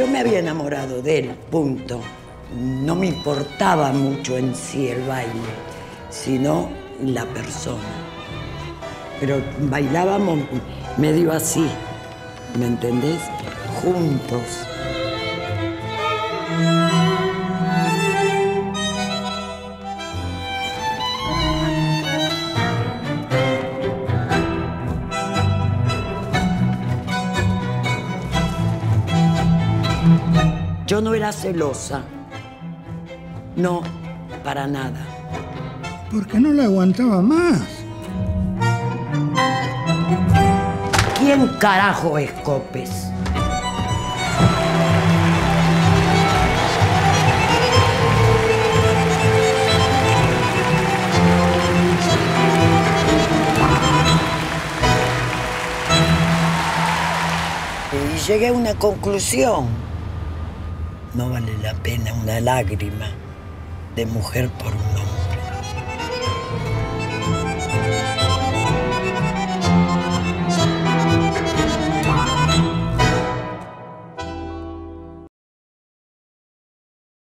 Yo me había enamorado de él, punto. No me importaba mucho en sí el baile, sino la persona. Pero bailábamos medio así, ¿me entendés? Juntos. Yo no era celosa. No, para nada. Porque no la aguantaba más. ¿Quién carajo es Copes? Y llegué a una conclusión. No vale la pena una lágrima de mujer por un hombre.